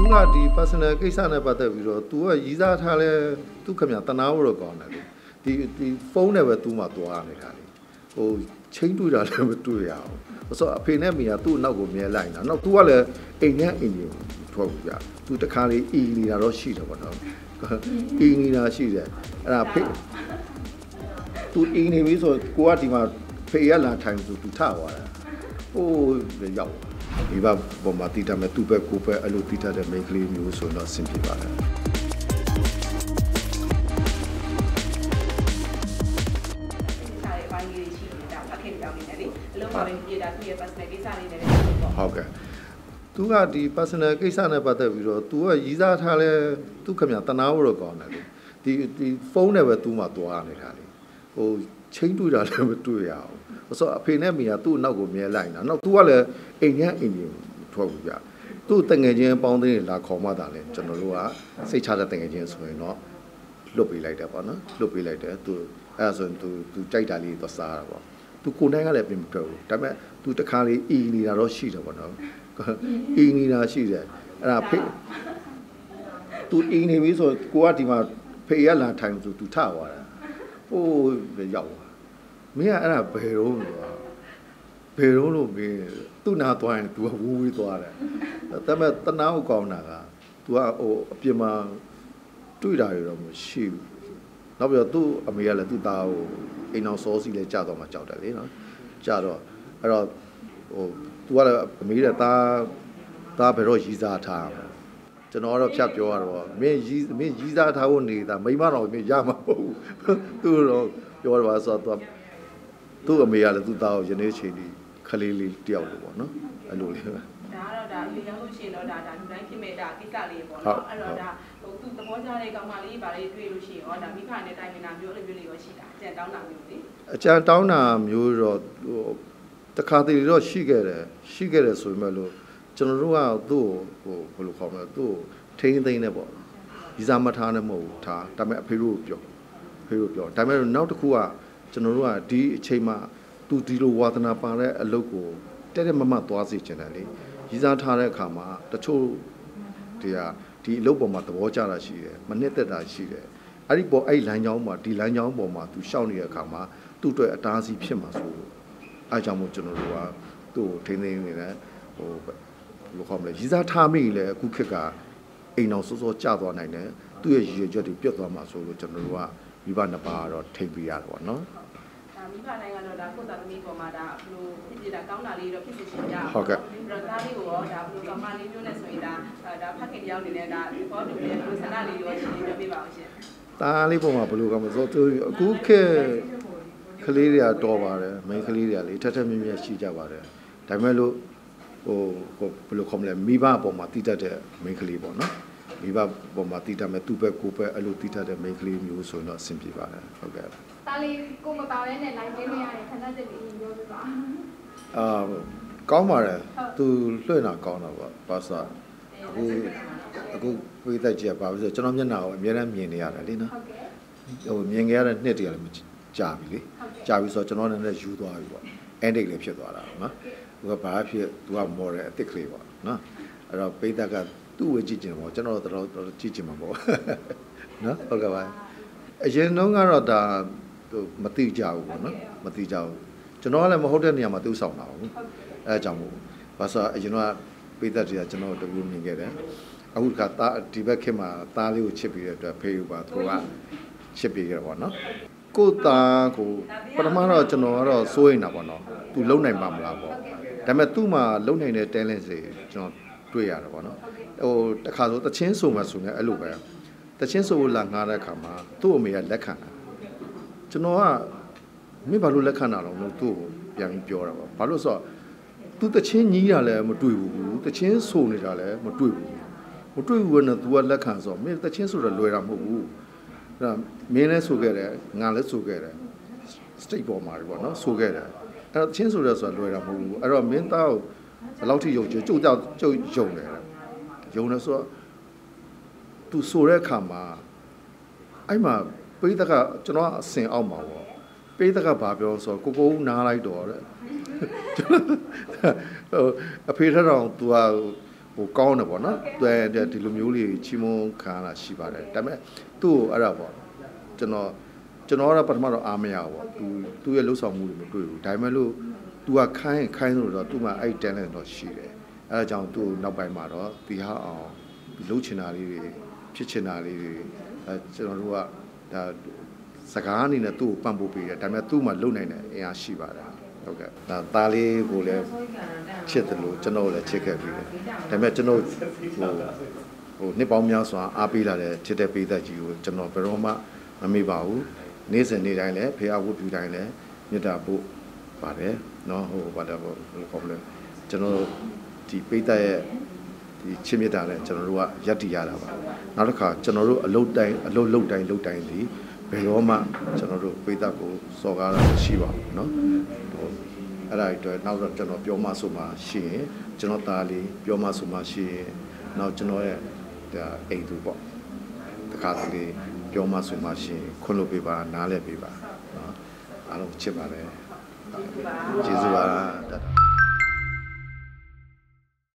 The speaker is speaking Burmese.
သူကဒီ personal ကိစ္စနဲ့ပတ်သက်ပြီးတော့ तू ကရည်စားထားလဲသူခင်ဗျာတနာဖို့တော့ကောင်းတယ်လေဒီဒီဖုန်းနဲ့ပဲ तू မှသွားနေတာလေဟိုချင်းတွေ့တာလည်းမတွေ့ရအောင်ဆိုတော့အဖေနဲ့မိကသူ့နောက်ကိုမြဲလိုက်တာနောက်သူကလည်းအိမ်နဲ့အိမ်ကိုထွက်ဘူးပြသူတခါလေးအီနေတာတော့ရှိတယ်ပေါ့နော်အီနေတာရှိတယ်အဲ့ဒါဖေသူအီနေပြီဆိုကိုကဒီမှာဖေရလာထိုင်ဆိုသူထသွားတာဟိုးရောက် ဒီဘပေါ်မှာတီးတတ်မဲ့သူ့ဘက်ကိုယ်ဘက်အဲ့လိုတီးတတ်တဲ့ main ကလေးမျိုးဆိုတော့အဆင်ပြေပါတယ်စာရေးပိုင်းလေးရှိနေတာဖခင်ကြောင့်နေတယ်လေအလုံးပါပဲပြေတာသူ့ရဲ့ personal ကိစ္စလေးနဲ့လည်းပေါ့ဟုတ်ကဲ့သူကဒီ personal ကိစ္စနဲ့ပတ်သက်ပြီးတော့ तू ကရည်စားထားလဲသူခင်ဗျာတနာဖို့တော့ကောင်းတယ်လေဒီဒီဖုန်းနဲ့ပဲ तू မှသွားနေတာလေဟိုချင်းတွေ့တာလည်းမတွေ့ရအောင် ဆိုတော့အဖေနဲ့မိကသူ့နောက်ကိုမြဲလိုက်တာနောက်သူကလည်းအိမ်ငန်းအိမ်ကြီးထွက်ဘူးပြသူ့တငယ်ချင်းပေါင်းသင်းတွေလာခေါ်မှသာလဲကျွန်တော်တို့ကစိတ်ချတဲ့တငယ်ချင်းဆိုရင်တော့လွတ်ပေးလိုက်တယ်ပေါ့နော်လွတ်ပေးလိုက်တယ်သူအဲ့ဒါဆိုရင်သူသူကြိုက်တာလေးသွားစားတာပေါ့သူကိုယ်တိုင်ကလည်းပြင်မပြောဘူးဒါပေမဲ့သူတခါလေးအီနေတာတော့ရှိတယ်ပေါ့နော်အီနေတာရှိတယ်အဲ့ဒါဖေးသူအီနေပြီဆိုကိုကဒီမှာဖေးရလာထိုင်သူသူထသွားတာဟိုးရောက်သွား မင်းကအဲ့ဒါဘယ်တော့လို့ဘယ်တော့လို့မင်းသူ့နာသွားရင် तू ကဝူးဝေးသွားတယ်ဒါပေမဲ့တနာကိုကောင်းတာက तू ကဟိုအပြင်မှာတွေ့တာရတော့မရှိဘူးနောက်ပြီးတော့သူ့အမေကလည်းသူ့သားကိုအိမ်အောင်စောစီလဲကြာတော့မှကြောက်တယ်လေနော်ကြာတော့အဲ့တော့ဟို तू ကလည်းအမေတဲ့သားသားဘယ်တော့ရီးစားထားမှာကျွန်တော်ကတော့ဖြတ်ပြောရတော့မင်းရီးမင်းရီးစားထားဖို့နေတာမိမတော်မင်းရမှာမဟုတ်ဘူးသူတော့ပြောရပါဆိုတော့ तू သူ့အမေကလည်းသူ့သားကိုယနေ့ချိန်ဒီခလေးလေးတယောက်လို့ပေါ့နော်အဲ့လိုလေးပဲဒါကတော့ဒါအရင်လို့ရှိရင်တော့ဒါဒါလူတိုင်းဖြစ်မဲ့ဒါကိစ္စလေးပေါ့ဟုတ်နော်အဲ့တော့ဒါဟိုသူသဘောကျတဲ့ကောင်မလေးပါလေးတွေ့လို့ရှိရင်ဟောဒါမိခနဲ့တိုင်ပင်တာမျိုးလေးမျိုးလေးရောရှိတာကြံတောင်းတာမျိုးလေအကြံတောင်းတာမျိုးတော့ဟိုတခါတလေတော့ရှိခဲ့တယ်ရှိခဲ့တယ်ဆိုပေမဲ့လို့ကျွန်တော်တို့ကသူ့ကိုဟိုဘယ်လိုခေါ်မလဲသူ့ကိုထိန်းသိမ်းနေပေါ့ဒီစားမထားနဲ့မဟုတ်ဘူးထားဒါပေမဲ့အဖေတို့ကိုပြောအဖေတို့ပြောဒါပေမဲ့နောက်တစ်ခုက ကျွန်တော်တို့ကဒီအချိန်မှာသူဒီလိုဝါသနာပါတဲ့အလုပ်ကိုတက်တက်မမသွားစေချင်တယ်လေရီးစားထားတဲ့အခါမှာတချို့တရားဒီအလုပ်ပေါ်မှာသဘောကျတာရှိတယ်မနှစ်သက်တာရှိတယ်အဲ့ဒီပေါ်အဲ့ဒီလမ်းကြောင်းမှာဒီလမ်းကြောင်းပေါ်မှာသူရှောက်နေတဲ့အခါမှာသူ့အတွက်အတားအဆီးဖြစ်မှာဆိုလို့အားကြောင့်မို့ကျွန်တော်တို့ကသူ့ကိုထိန်းသိမ်းနေတယ်ဟိုဘယ်လိုခေါ်မလဲရီးစားထားမိရင်လည်းအခုခေတ်ကအိမ်အောင်စောစောကျသွားနိုင်တယ်သူ့ရဲ့ရည်ရွယ်ချက်တွေပြတ်သွားမှာဆိုလို့ကျွန်တော်တို့ကမိဘနှစ်ပါးကတော့ထိန်းပေးရတယ်ပေါ့နော်ဒါမိ ခနိုင်ကတော့ဒါကိုယ်သားသမီးပေါ်မှာဒါဘလို့ဖြစ်ဖြစ်တာကောင်းတာလေးတော့ဖြစ်ဖြစ်ရှင်ကြဟုတ်ကဲ့အဲ့တော့ဒါလေးကိုရောဒါဘလို့ကောင်မလေးမျိုးနဲ့ဆိုရင်ဒါဒါဖခင်တယောက်အနေနဲ့ဒါဘောတူလေးဘလို့ဆန္ဒလေးရောရှင်းပြပေးပါအောင်ရှင်ตาလေးပုံမှာဘယ်လိုကမဆိုသူအခုခေတ်ကလေးတွေကတော်ပါတယ်မိန်းကလေးတွေကလေထက်ထက်မြက်မြက်ရှိကြပါတယ်ဒါပေမဲ့လို့ဟိုဟိုဘယ်လိုခေါ်မလဲမိဘအပေါ်မှာတည်တတ်တဲ့မိန်းကလေးပေါ့နော် မိဘပေါ်မှာတည်တတ်မဲ့သူ့ဘက်ကိုယ်ဘက်အဲ့လိုတည်တတ်တဲ့မိန်းကလေးမျိုးဆိုရင်တော့အဆင်ပြေပါတယ်ဟုတ်ကဲ့တာလီကိုမပါရဲနဲ့လိုက်ပေးမရတဲ့ခဏချက်လေးပြောပြပါအာကောင်းပါတယ်သူလွှင့်တာကောင်းတာပေါ့ဘာသာအခုအခုပြေးသက်ကြည့်ပါဘူးဆိုကျွန်တော်မျက်နှာကိုအများအားမြင်နေရတယ်လေနော်ဟုတ်ကဲ့ဟိုမြင်ခဲ့ရတဲ့နှစ်တည်းလည်းမကြာပြီလေကြာပြီဆိုတော့ကျွန်တော်လည်းယူသွားပြီပေါ့အန်ဒိတ်လည်းဖြစ်သွားတာပေါ့နော်သူကဘာဖြစ်သူကမော်ဒယ်အစ်စ်ကလေးပေါ့နော်အဲ့တော့ပိတ်သက်က သူ့ဝေကြည့်ကျင်ပေါ့ကျွန်တော်တော့တော်တော်ကြည့်ကျင်မှာပေါ့နော်ဟုတ်ကဲ့ပါအရင်တုန်းကတော့ဒါဟိုမတိကြဘူးပေါ့နော်မတိကြဘူးကျွန်တော်ကလည်းမဟုတ်တဲ့နေရာမှာသူ့ဆောင်တာဘူးအဲအကြောင်းမို့ဘာသာအရင်ကပိတ်သက်တွေကကျွန်တော်တို့မြင်ခဲ့တယ်အခုကတာဒီဘက်ခေတ်မှာသားလေးကိုချစ်ပြီးတဲ့အတွက်ဖေးယူပါသူကချစ်ပေးကြပါတော့ကိုယ့်သားကိုပထမတော့ကျွန်တော်ကတော့စိုးရိမ်တာပေါ့နော်သူလုံနိုင်ပါမလားပေါ့ဒါပေမဲ့သူ့မှာလုံနိုင်တဲ့ talent တွေကျွန်တော်တွေ့ရတာပေါ့နော် ဟိုတခါဆိုတချင်းဆိုမှဆိုရင်အဲ့လိုပဲတချင်းဆိုလာငားတဲ့အခါမှာသူ့အမေကလက်ခံတာကျွန်တော်ကမင်းဘာလို့လက်ခံတာလဲလို့သူ့ကိုပြန်ပြီးပြောတာပေါ့ဘာလို့ဆိုတော့သူတချင်းညီးတာလည်းမတွေ့ဘူးတချင်းဆိုနေတာလည်းမတွေ့ဘူးမတွေ့ဘူးကနဲ့ तू ကလက်ခံဆိုတော့မင်းတချင်းဆိုတော့လွယ်တာမဟုတ်ဘူးအဲ့ဒါမင်းလည်းဆိုခဲ့တယ်ငါလည်းဆိုခဲ့တယ် state ပေါ်မှာပေါ့နော်ဆိုခဲ့တယ်အဲ့တော့ချင်းဆိုရဲဆိုတာလွယ်တာမဟုတ်ဘူးအဲ့တော့မင်းသားကိုဘယ်လောက်ထိယုံကြည်ကြုတ်ကြောက်ကြုတ်ယုံတယ် ယုံတယ်ဆိုတော့ तू ဆိုတဲ့အခါမှာအဲ့မှာပိဋကကကျွန်တော်ကအစင်အောက်မှာပေါ့ပိဋကကဘာပြောဆိုတော့ကိုကိုဦးနားလိုက်တော့တဲ့ဟိုအဖေထက်တော့ तू ကဟို ဟိုကောင်းတယ်ပေါ့နော်သူဒီလိုမျိုးလေးချီးမွမ်းခံရတာရှိပါတယ်ဒါပေမဲ့သူ့ကိုအဲ့ဒါပေါ့ကျွန်တော်ကျွန်တော်ကတော့ပထမတော့အားမရဘူးပေါ့သူသူ့ရဲ့လှုပ်ဆောင်မှုတွေမတွေ့ဘူးဒါပေမဲ့လို့ तू ကခိုင်းခိုင်းလို့တော့သူ့မှာအဲ့ talent တော့ရှိတယ် အဲဒါကြောင့်သူ့ကိုနောက်ပိုင်းမှာတော့ဒီဟာအောင်လှုပ်ချင်တာလေးတွေဖြစ်ချင်တာလေးတွေအဲကျွန်တော်တို့ကဒါစကားအနေနဲ့သူ့ကိုပံ့ပိုးပေးတယ်ဒါပေမဲ့သူ့မှာလုံနိုင်တဲ့အင်အားရှိပါတယ်ဟုတ်ကဲ့ဒါသားလေးကိုလည်းချစ်တယ်လို့ကျွန်တော်လည်းချစ်ခဲ့ပြီးတယ်ဒါပေမဲ့ကျွန်တော်ဟိုဟိုနှစ်ပေါင်းများစွာအားပေးလာတဲ့ချစ်တဲ့ပေးသက်ကြီးကိုကျွန်တော်ဘယ်တော့မှမမေ့ပါဘူးနေ့စဉ်နေ့တိုင်းလည်းဖေအားဝတ်ပြုတိုင်းလည်းမေတ္တာပို့ပါတယ်เนาะဟိုဘာတော့ဘယ်လိုခေါ်မလဲကျွန်တော် ဒီပိတ်သက်ရဲ့ဒီချစ်မြတ်တာနဲ့ကျွန်တော်တို့ကယက်တည်ရတာပါနောက်တစ်ခါကျွန်တော်တို့အလုတ်တိုင်းအလုတ်လုတ်တိုင်းလုတ်တိုင်းဒီဘယ်တော့မှကျွန်တော်တို့ပိတ်သက်ကိုစော်ကားတာမရှိပါဘူးเนาะဟိုအဲ့ဒါအတွက်နောက်တော့ကျွန်တော်ပြောမှဆိုမှရှိရင်ကျွန်တော်သားလေးပြောမှဆိုမှရှိရင်နောက်ကျွန်တော်ရဲ့ဒါအိမ်သူပေါ့တခါတလေပြောမှဆိုမှရှိရင်ခွင့်လို့ပေးပါနားလဲပေးပါเนาะအားလုံးချစ်ပါတယ် ကျေးဇူးပါ ကျေးဇူးပါတတ်